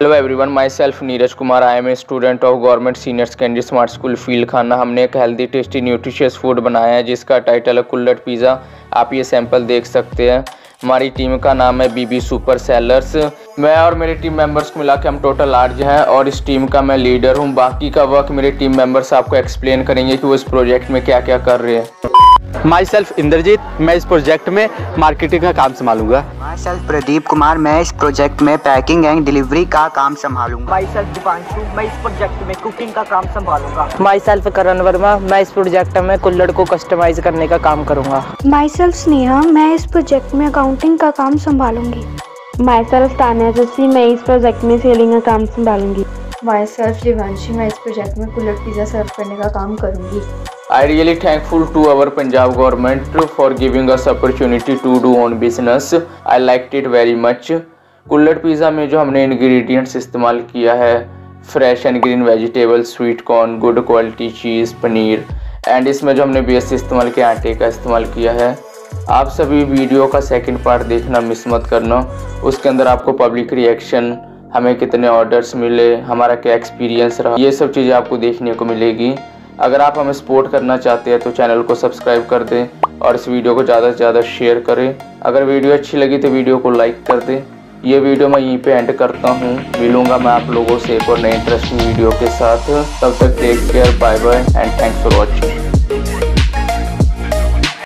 Hello everyone my self Neeraj Kumar I am a student of government senior secondary smart school field खाना हमने एक healthy tasty nutritious food बनाया है, जिसका title है कुल्लट pizza आप ये सैंपल देख सकते हैं। हमारी टीम का नाम है बीबी सुपर सेलर्स मैं और मेरे टीम मेंबर्स को मिला के हम टोटल आठ हैं और इस टीम का मैं लीडर हूँ। बाकी का वर्क मेरे टीम मेंबर्स आपको एक्सप्लेन करेंगे कि वो इस प्रोजेक्ट में क्या क्या कर रहे हैं। माई सेल्फ इंद्रजीत मैं इस प्रोजेक्ट में मार्केटिंग का काम संभालूँगा। माई सेल्फ प्रदीप कुमार मैं इस प्रोजेक्ट में पैकिंग एंड डिलीवरी का काम संभालूँगा। माई सेल्फ दीपांशु मैं इस प्रोजेक्ट में कुकिंग का काम संभालूँगा। माई सेल्फ करण वर्मा मैं इस प्रोजेक्ट में कुल्लड़ को कस्टमाइज करने का काम करूँगा। माई सेल्फ स्नेहा मैं इस प्रोजेक्ट में अकाउंटिंग का काम संभालूँगी। माई सेल्फ तानिया जस्सी मैं इस प्रोजेक्ट में सेलिंग का काम संभालूँगी। माई सेल्फ शिवांशी मैं इस प्रोजेक्ट में कुल्लड़ पिज़्ज़ा सर्व करने का काम करूँगी। I really thankful to our Punjab government for giving us opportunity to do own business. I liked it very much. कुल्लट पिज़्ज़ा में जो हमने इंग्रेडिएंट्स इस्तेमाल किया है fresh and green vegetable sweet corn good quality cheese paneer and इसमें जो हमने बेस इस्तेमाल किया आटे का इस्तेमाल किया है आप सभी वीडियो का सेकंड पार्ट देखना मिस मत करना उसके अंदर आपको पब्लिक रिएक्शन हमें कितने ऑर्डर्स मिले, हमारा क्या एक्सपीरियंस रहा, ये सब चीज़ें आपको देखने को मिलेगी अगर आप हमें सपोर्ट करना चाहते हैं तो चैनल को सब्सक्राइब कर दें और इस वीडियो को ज़्यादा से ज़्यादा शेयर करें। अगर वीडियो अच्छी लगी तो वीडियो को लाइक कर दें। ये वीडियो मैं यहीं पे एंड करता हूँ। मिलूँगा मैं आप लोगों से एक और नए इंटरेस्टिंग वीडियो के साथ। तब तक take care bye bye and thanks for watching